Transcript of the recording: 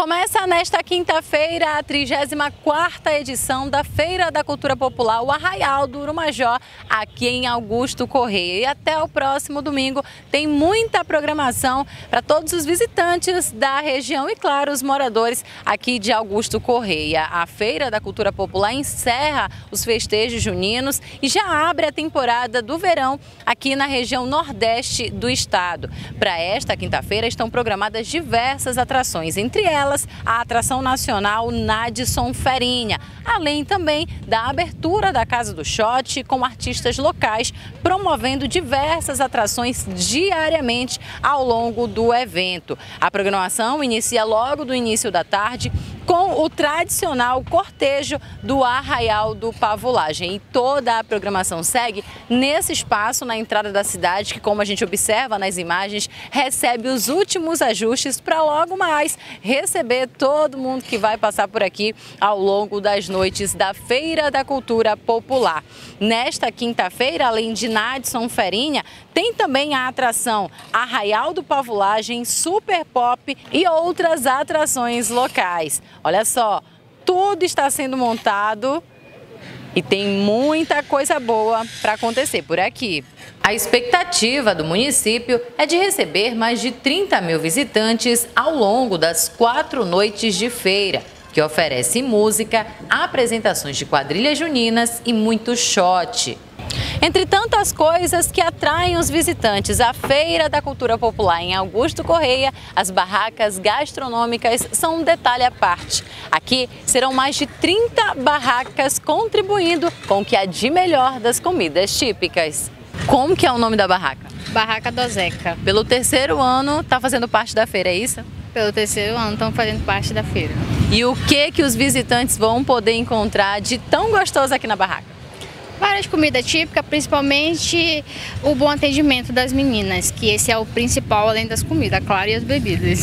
Começa nesta quinta-feira a 34ª edição da Feira da Cultura Popular, o Arraial do Urumajó, aqui em Augusto Correia. E até o próximo domingo tem muita programação para todos os visitantes da região e, claro, os moradores aqui de Augusto Correia. A Feira da Cultura Popular encerra os festejos juninos e já abre a temporada do verão aqui na região nordeste do estado. Para esta quinta-feira estão programadas diversas atrações, entre elas delas a atração nacional Nadson Ferinha, além também da abertura da Casa do Shot com artistas locais promovendo diversas atrações diariamente ao longo do evento. A programação inicia logo do início da tarde com o tradicional cortejo do Arraial do Pavulagem. E toda a programação segue nesse espaço na entrada da cidade, que, como a gente observa nas imagens, recebe os últimos ajustes para logo mais receber todo mundo que vai passar por aqui ao longo das noites da Feira da Cultura Popular. Nesta quinta-feira, além de Nadson Ferinha, tem também a atração Arraial do Pavulagem, Super Pop e outras atrações locais. Olha só, tudo está sendo montado e tem muita coisa boa para acontecer por aqui. A expectativa do município é de receber mais de 30 mil visitantes ao longo das quatro noites de feira, que oferece música, apresentações de quadrilhas juninas e muito shot. Entre tantas coisas que atraem os visitantes, a Feira da Cultura Popular em Augusto Correia, as barracas gastronômicas são um detalhe à parte. Aqui serão mais de 30 barracas contribuindo com o que há de melhor das comidas típicas. Como que é o nome da barraca? Barraca do Zeca. Pelo terceiro ano está fazendo parte da feira, é isso? Pelo terceiro ano estão fazendo parte da feira. E o que que os visitantes vão poder encontrar de tão gostoso aqui na barraca? Várias comidas típicas, principalmente o bom atendimento das meninas, que esse é o principal além das comidas, claro, e as bebidas.